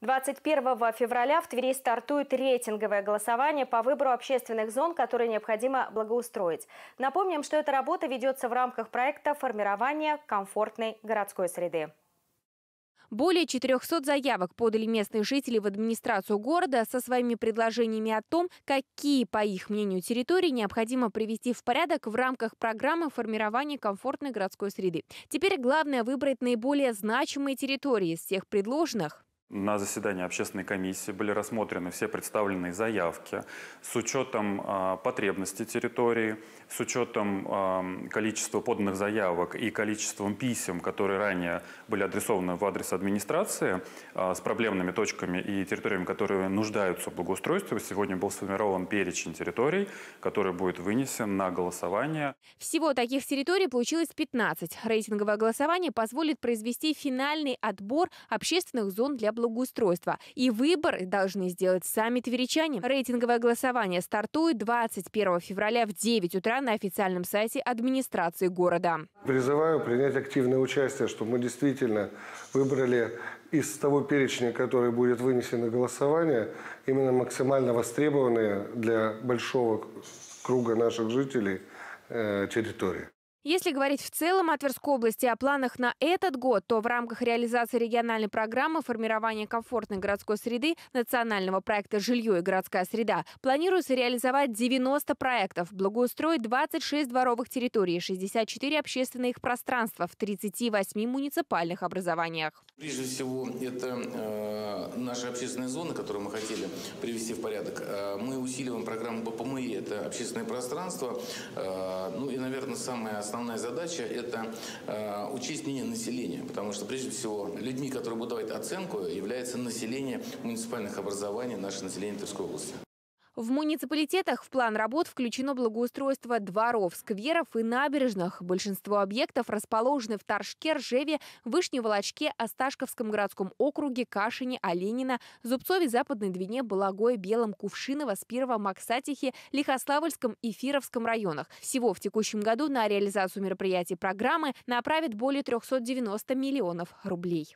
21 февраля в Твери стартует рейтинговое голосование по выбору общественных зон, которые необходимо благоустроить. Напомним, что эта работа ведется в рамках проекта формирования комфортной городской среды. Более 400 заявок подали местные жители в администрацию города со своими предложениями о том, какие, по их мнению, территории необходимо привести в порядок в рамках программы формирования комфортной городской среды. Теперь главное выбрать наиболее значимые территории из всех предложенных на заседании общественной комиссии были рассмотрены все представленные заявки с учетом э, потребностей территории, с учетом э, количества поданных заявок и количеством писем, которые ранее были адресованы в адрес администрации э, с проблемными точками и территориями, которые нуждаются в благоустройстве. Сегодня был сформирован перечень территорий, который будет вынесен на голосование. Всего таких территорий получилось 15. Рейтинговое голосование позволит произвести финальный отбор общественных зон для благоустройства. И выбор должны сделать сами тверичане. Рейтинговое голосование стартует 21 февраля в 9 утра на официальном сайте администрации города. Призываю принять активное участие, чтобы мы действительно выбрали из того перечня, который будет вынесен на голосование, именно максимально востребованные для большого круга наших жителей э, территории. Если говорить в целом о Тверской области о планах на этот год, то в рамках реализации региональной программы формирования комфортной городской среды национального проекта «Жилье и городская среда» планируется реализовать 90 проектов, благоустроить 26 дворовых территорий, 64 общественных пространства в 38 муниципальных образованиях. Прежде всего, это э, наши общественные зоны, которые мы хотели привести в порядок. Э, мы усиливаем программу БПМИ, это общественное пространство. Э, ну и, наверное, самое основная задача – это э, учесть мнение населения, потому что, прежде всего, людьми, которые будут давать оценку, является население муниципальных образований, наше население Тверской области. В муниципалитетах в план работ включено благоустройство дворов, скверов и набережных. Большинство объектов расположены в Торжке, Ржеве, Вышневолочке, Осташковском городском округе, Кашине, Оленина, Зубцове, Западной Двине, Балагое, Белом, Кувшиново, Спирово, Максатихе, Лихославльском и Фировском районах. Всего в текущем году на реализацию мероприятий программы направят более 390 миллионов рублей.